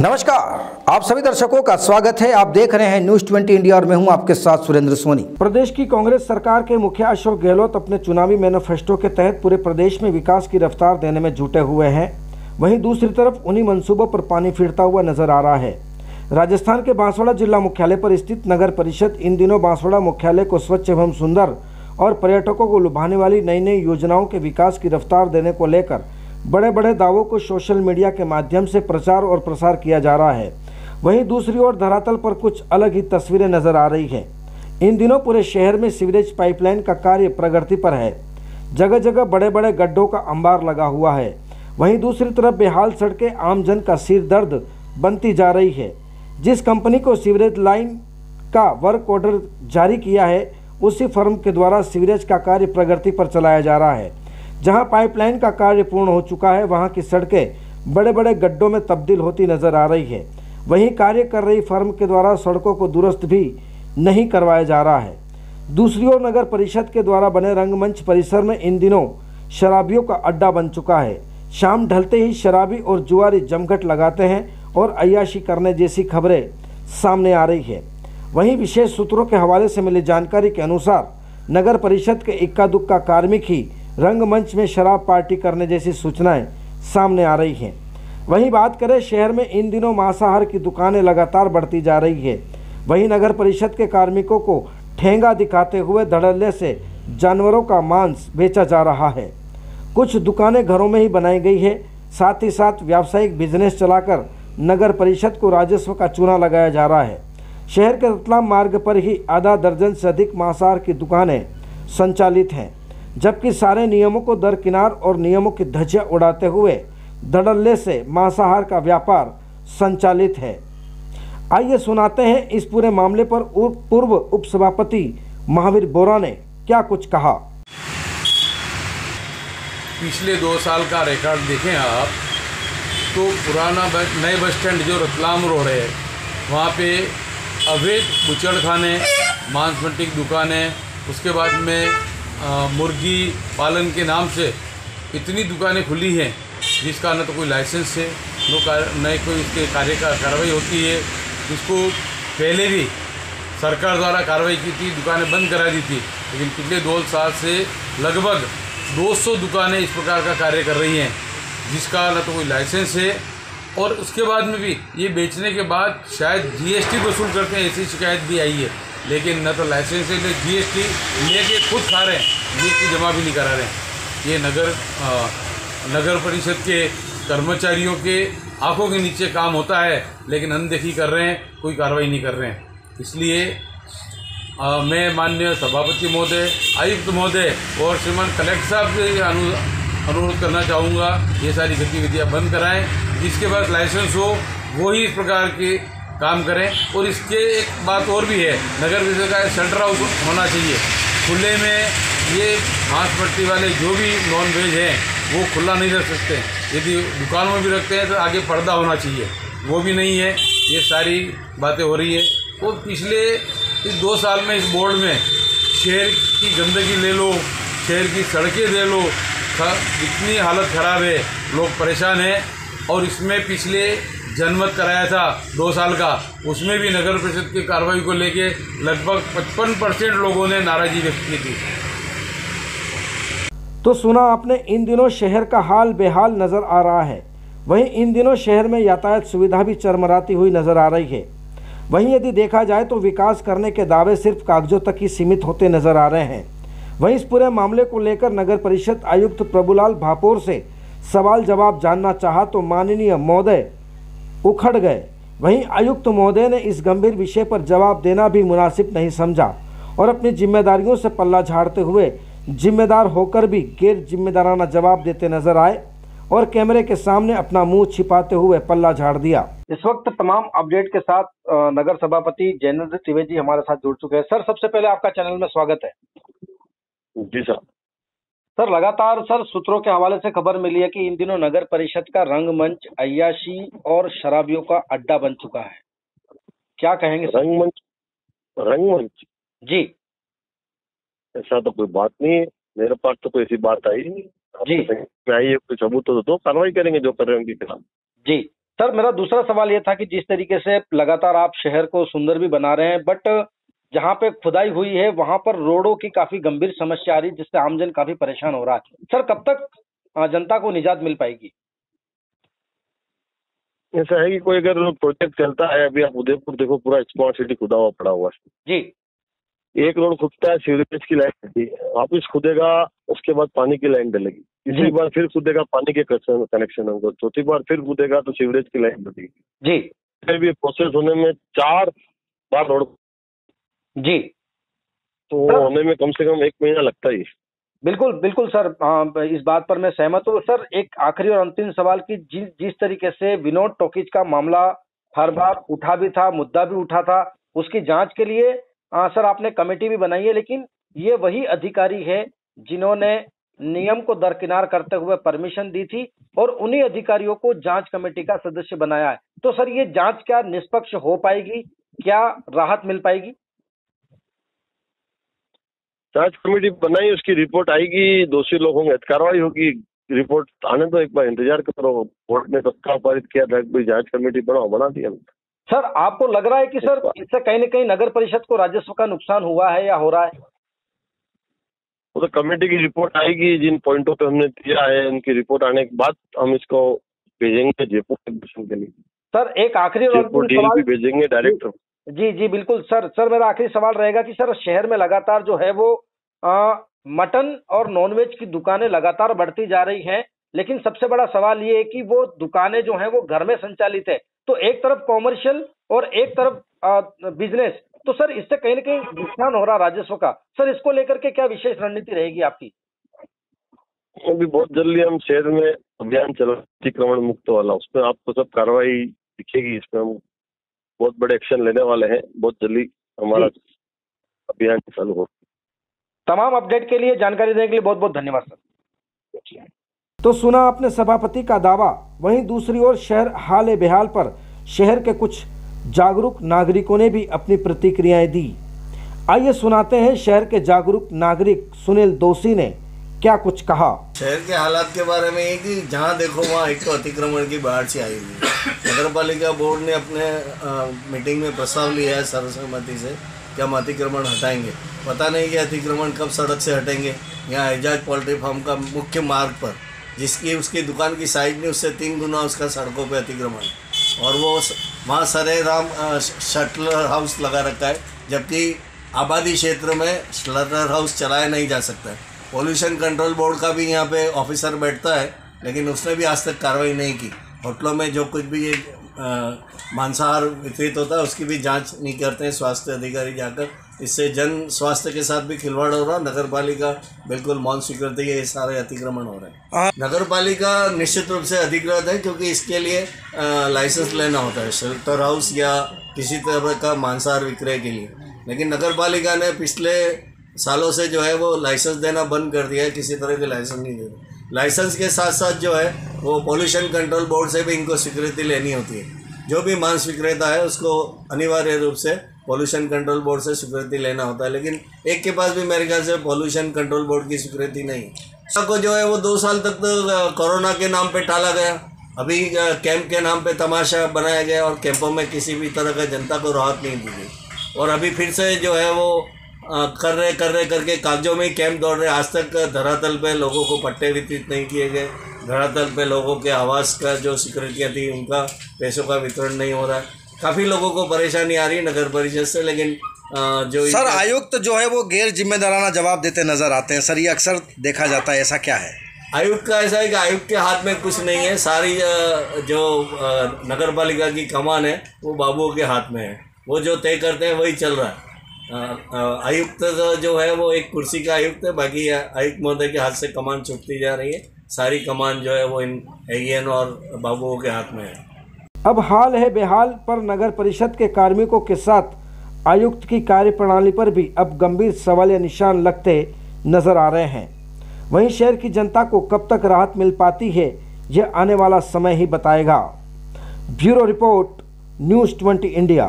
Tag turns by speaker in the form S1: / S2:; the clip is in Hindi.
S1: नमस्कार, आप सभी दर्शकों का स्वागत है। आप देख रहे हैं न्यूज़ 20 इंडिया और मैं हूँ आपके साथ सुरेंद्र सोनी। प्रदेश की कांग्रेस सरकार के मुखिया अशोक गहलोत अपने चुनावी मैनिफेस्टो के तहत पूरे प्रदेश में विकास की रफ्तार देने में जुटे हुए हैं। वहीं दूसरी तरफ़, उन्हीं मंसूबों पर पानी फिरता हुआ नज़र आ रहा है। राजस्थान के बांसवाड़ा जिला मुख्यालय पर स्थित नगर परिषद इन दिनों बांसवाड़ा मुख्यालय को स्वच्छ एवं सुंदर और पर्यटकों को लुभाने वाली नई नई योजनाओं के विकास की रफ्तार देने को लेकर बड़े बड़े दावों को सोशल मीडिया के माध्यम से प्रचार और प्रसार किया जा रहा है। वहीं दूसरी ओर धरातल पर कुछ अलग ही तस्वीरें नज़र आ रही हैं। इन दिनों पूरे शहर में सीवरेज पाइपलाइन का कार्य प्रगति पर है। जगह जगह बड़े बड़े गड्ढों का अंबार लगा हुआ है। वहीं दूसरी तरफ़ बेहाल सड़कें आमजन का सिर दर्द बनती जा रही है। जिस कंपनी को सीवरेज लाइन का वर्क ऑर्डर जारी किया है, उसी फर्म के द्वारा सीवरेज का कार्य प्रगति पर चलाया जा रहा है। जहाँ पाइपलाइन का कार्य पूर्ण हो चुका है, वहाँ की सड़कें बड़े बड़े गड्ढों में तब्दील होती नज़र आ रही है। वहीं कार्य कर रही फर्म के द्वारा सड़कों को दुरुस्त भी नहीं करवाया जा रहा है। दूसरी ओर नगर परिषद के द्वारा बने रंगमंच परिसर में इन दिनों शराबियों का अड्डा बन चुका है। शाम ढलते ही शराबी और जुआरी जमघट लगाते हैं और अयाशी करने जैसी खबरें सामने आ रही है। वहीं विशेष सूत्रों के हवाले से मिली जानकारी के अनुसार नगर परिषद के इक्का दुक्का कार्मिक ही रंगमंच में शराब पार्टी करने जैसी सूचनाएँ सामने आ रही हैं। वहीं बात करें, शहर में इन दिनों मांसाहार की दुकानें लगातार बढ़ती जा रही है। वहीं नगर परिषद के कार्मिकों को ठेंगा दिखाते हुए धड़ल्ले से जानवरों का मांस बेचा जा रहा है। कुछ दुकानें घरों में ही बनाई गई है। साथ ही साथ व्यावसायिक बिज़नेस चलाकर नगर परिषद को राजस्व का चूना लगाया जा रहा है। शहर के रतलाम मार्ग पर ही आधा दर्जन से अधिक मांसाहार की दुकानें संचालित हैं। जबकि सारे नियमों को दरकिनार और नियमों की धज्जियाँ उड़ाते हुए धड़ल्ले से मांसाहार का व्यापार संचालित है। आइए सुनाते हैं इस पूरे मामले पर पूर्व उपसभापति महावीर बोरा ने क्या कुछ कहा।
S2: पिछले दो साल का रिकॉर्ड देखें आप तो पुराना नए बस स्टैंड जो रतलाम रोड है, वहाँ पे अवैध बुचड़ खाने मांस मंडी की दुकानें, उसके बाद में मुर्गी पालन के नाम से इतनी दुकानें खुली हैं, जिसका न तो कोई लाइसेंस है, न न कोई इसके कार्य का कार्रवाई होती है। जिसको पहले भी सरकार द्वारा कार्रवाई की थी, दुकानें बंद करा दी थी, लेकिन पिछले दो साल से लगभग 200 दुकानें इस प्रकार का कार्य कर रही हैं, जिसका न तो कोई लाइसेंस है। और उसके बाद में भी ये बेचने के बाद शायद जीएसटी वसूल करते हैं ऐसी शिकायत भी आई है। लेकिन न तो लाइसेंस है जी एस टी लेके खुद खा रहे हैं जी एस टी जमा भी नहीं करा रहे हैं। ये नगर आ, नगर परिषद के कर्मचारियों के आँखों के नीचे काम होता है लेकिन अनदेखी कर रहे हैं कोई कार्रवाई नहीं कर रहे हैं। इसलिए आ, मैं माननीय सभापति महोदय आयुक्त महोदय और श्रीमान कलेक्टर साहब से अनु अनुरोध करना चाहूँगा ये सारी गतिविधियाँ बंद कराएँ। जिसके पास लाइसेंस हो वो ही इस प्रकार की काम करें और इसके एक बात और भी है, नगर परिषद का सेंटर हाउस होना चाहिए। खुले में ये घास पट्टी वाले जो भी नॉन वेज हैं, वो खुला नहीं रख सकते। यदि दुकानों में भी रखते हैं तो आगे पर्दा होना चाहिए। वो भी नहीं है, ये सारी बातें हो रही है। तो पिछले इस दो साल में इस बोर्ड में शहर की गंदगी ले लो, शहर की सड़कें ले लो इतनी हालत ख़राब है, लोग परेशान हैं। और इसमें पिछले जनमत कराया था दो साल का, उसमें भी नगर परिषद की कार्रवाई को लेके लगभग पचपन परसेंट लोगों ने नाराज़गी व्यक्त की थी।
S1: तो सुना आपने, इन दिनों शहर का हाल बेहाल नज़र आ रहा है। वहीं इन दिनों शहर में यातायात सुविधा भी चरमराती हुई नज़र आ रही है। वहीं यदि देखा जाए तो विकास करने के दावे सिर्फ़ कागजों तक ही सीमित होते नज़र आ रहे हैं। वहीं इस पूरे मामले को लेकर नगर परिषद आयुक्त प्रभुलाल भापोर से सवाल जवाब जानना चाहा तो माननीय महोदय उखड़ गए। वहीं आयुक्त महोदय ने इस गंभीर विषय पर जवाब देना भी मुनासिब नहीं समझा और अपनी जिम्मेदारियों से पल्ला झाड़ते हुए जिम्मेदार होकर भी गैर जिम्मेदाराना जवाब देते नज़र आए और कैमरे के सामने अपना मुँह छिपाते हुए पल्ला झाड़ दिया। इस वक्त तमाम अपडेट के साथ नगर सभापति जैनेन्द्र त्रिवेदी हमारे साथ जुड़ चुके हैं। सर सबसे पहले आपका चैनल में स्वागत है।
S3: जी सर।
S1: सर लगातार सर सूत्रों के हवाले से खबर मिली है कि इन दिनों नगर परिषद का रंगमंच अयाशी और शराबियों का अड्डा बन चुका है। क्या कहेंगे
S3: रंगमंच? रंगमंच?
S1: जी।
S3: ऐसा तो कोई बात नहीं है। मेरे पास तो कोई ऐसी बात आई नहीं।
S1: जी।
S3: तो आई है कुछ सबूत तो दो कार्रवाई करेंगे जो कर रहे हैं उनके खिलाफ।
S1: जी।
S4: सर मेरा दूसरा सवाल ये था कि जिस तरीके से लगातार आप शहर को सुंदर भी बना रहे हैं बट जहाँ पे खुदाई हुई है वहाँ पर रोडों की काफ़ी गंभीर समस्या आ रही है जिससे आमजन काफ़ी परेशान हो रहा है। सर कब तक जनता को निजात मिल पाएगी?
S3: ऐसा है कि कोई अगर प्रोजेक्ट चलता है अभी आप उदयपुर देखो पूरा स्मार्ट सिटी खुदा हुआ पड़ा हुआ
S4: जी।
S3: एक रोड खुदता है सीवरेज की लाइन वापिस खुदेगा उसके बाद पानी की लाइन डलेगी। तीसरी बार फिर खुदेगा पानी के कनेक्शन होगा। चौथी बार फिर खुदेगा तो सीवरेज की लाइन डलेगी
S4: जी।
S3: फिर भी प्रोसेस होने में चार बार रोड
S4: जी।
S3: तो होने में कम से कम एक महीना लगता ही। है।
S4: बिल्कुल बिल्कुल सर। हाँ, इस बात पर मैं सहमत हूँ। सर एक आखिरी और अंतिम सवाल की जिस जिस तरीके से विनोद टॉकीज का मामला हर बार उठा भी था मुद्दा भी उठा था उसकी जाँच के लिए आ, सर आपने कमेटी भी बनाई है लेकिन ये वही अधिकारी है जिन्होंने नियम को दरकिनार करते हुए परमिशन दी थी और उन्हीं अधिकारियों को जाँच कमेटी का सदस्य बनाया है। तो सर ये जाँच क्या निष्पक्ष हो पाएगी? क्या राहत मिल पाएगी?
S3: जाँच कमेटी बनाई उसकी रिपोर्ट आएगी दोषी लोगों में कार्रवाई होगी। रिपोर्ट आने दो एक बार इंतज़ार करो। कोर्ट ने तत्काल पारित किया था कि भाई जाँच कमेटी बनाओ बना दिया।
S4: सर आपको लग रहा है कि सर इससे कहीं ना कहीं नगर परिषद को राजस्व का नुकसान हुआ है या हो रहा है?
S3: वो तो कमेटी की रिपोर्ट आएगी जिन पॉइंटों पे हमने दिया है उनकी रिपोर्ट आने के बाद हम इसको भेजेंगे जयपुर के लिए।
S4: सर एक आखिरी
S3: भेजेंगे डायरेक्टर।
S4: जी जी बिल्कुल। सर सर मेरा आखिरी सवाल रहेगा कि सर शहर में लगातार जो है वो आ, मटन और नॉनवेज की दुकानें लगातार बढ़ती जा रही हैं लेकिन सबसे बड़ा सवाल ये है कि वो दुकानें जो हैं वो घर में संचालित है। तो एक तरफ़ कॉमर्शियल और एक तरफ़ बिज़नेस तो सर इससे कहीं ना कहीं नुकसान हो रहा राजस्व का। सर इसको लेकर के क्या विशेष रणनीति रहेगी आपकी?
S3: अभी बहुत जल्दी हम शहर में अभियान चला अतिक्रमण मुक्त वाला उसमें आपको सब कार्रवाई दिखेगी इसमें। हम बहुत बड़े एक्शन लेने वाले हैं। बहुत जल्दी हमारा अभियान चालू हो।
S4: तमाम अपडेट के लिए जानकारी देने के लिए बहुत बहुत धन्यवाद सर। तो सुना आपने सभापति का दावा वहीं दूसरी ओर शहर हाल बेहाल पर शहर के कुछ जागरूक नागरिकों ने भी अपनी प्रतिक्रियाएँ दी। आइए सुनाते हैं शहर के जागरूक नागरिक सुनील दोषी ने क्या कुछ कहा।
S5: शहर के हालात के बारे में ये कि जहाँ देखो वहाँ एक तो अतिक्रमण की बाढ़ सी आई हुई नगर पालिका बोर्ड ने अपने अ, मीटिंग में प्रस्ताव लिया है सर्वसम्मति से कि हम अतिक्रमण हटाएँगे। पता नहीं कि अतिक्रमण कब सड़क से हटेंगे यहाँ एजाज पोल्ट्री फार्म का मुख्य मार्ग पर जिसकी उसकी दुकान की साइज़ ने उससे तीन गुना उसका सड़कों पर अतिक्रमण और वो वहाँ सरे राम शटलर हाउस लगा रखा है जबकि आबादी क्षेत्र में शटलर हाउस चलाया नहीं जा सकता है। पॉल्यूशन कंट्रोल बोर्ड का भी यहाँ पे ऑफिसर बैठता है लेकिन उसने भी आज तक कार्रवाई नहीं की। होटलों में जो कुछ भी ये मांसाहार वितरित होता है उसकी भी जाँच नहीं करते हैं स्वास्थ्य अधिकारी जाकर। इससे जन स्वास्थ्य के साथ भी खिलवाड़ हो रहा है। नगर पालिका बिल्कुल मौन स्वीकृति के ये सारे अतिक्रमण हो रहे हैं। नगर पालिका निश्चित रूप से अधिकृत है क्योंकि इसके लिए लाइसेंस लेना होता है। शेल्टर हाउस या किसी तरह का मांसाहार विक्रय के लिए। लेकिन नगर पालिका ने पिछले सालों से जो है वो लाइसेंस देना बंद कर दिया है। किसी तरह के लाइसेंस नहीं दे रहे। लाइसेंस के साथ साथ जो है, वो पोल्यूशन कंट्रोल बोर्ड से भी इनको स्वीकृति लेनी होती है। जो भी मांस विक्रेता है, उसको अनिवार्य रूप से पोल्यूशन कंट्रोल बोर्ड से स्वीकृति लेना होता है। लेकिन एक के पास भी मेरे ख्याल से पोल्यूशन कंट्रोल बोर्ड की स्वीकृति नहीं सबको जो है, वो दो साल तक तो कोरोना के नाम पे टाला गया। अभी कैंप के नाम पे तमाशा बनाया गया और कैंपों में किसी भी तरह का जनता को राहत नहीं दी गई। और अभी फिर से जो है, वो कर रहे कर रहे करके कागजों में कैंप दौड़ रहे। आज तक धरातल पे लोगों को पट्टे वितरित नहीं किए गए। धरातल पे लोगों के आवास का जो सिक्योरिटियाँ थी उनका पैसों का वितरण नहीं हो रहा। है काफ़ी लोगों को परेशानी आ रही है नगर परिषद से लेकिन जो
S6: सर आयुक्त जो है वो गैर जिम्मेदाराना जवाब देते नज़र आते हैं। सर ये अक्सर देखा जाता है ऐसा क्या है?
S5: आयुक्त का ऐसा है कि आयुक्त के हाथ में कुछ नहीं है। सारी जो नगर पालिका की कमान है वो बाबुओं के हाथ में है। वो जो तय करते हैं वही चल रहा है। आयुक्त जो है वो एक कुर्सी का आयुक्त है, बाकी आयुक्त महोदय के हाथ से कमान छूटती जा रही है। सारी कमान जो है वो इन एन और बाबुओं के हाथ में है।
S4: अब हाल है बेहाल पर नगर परिषद के कार्मिकों के साथ। आयुक्त की कार्यप्रणाली पर भी अब गंभीर सवाल या निशान लगते नज़र आ रहे हैं। वहीं शहर की जनता को कब तक राहत मिल पाती है, यह आने वाला समय ही बताएगा। Bureau report, news twenty India.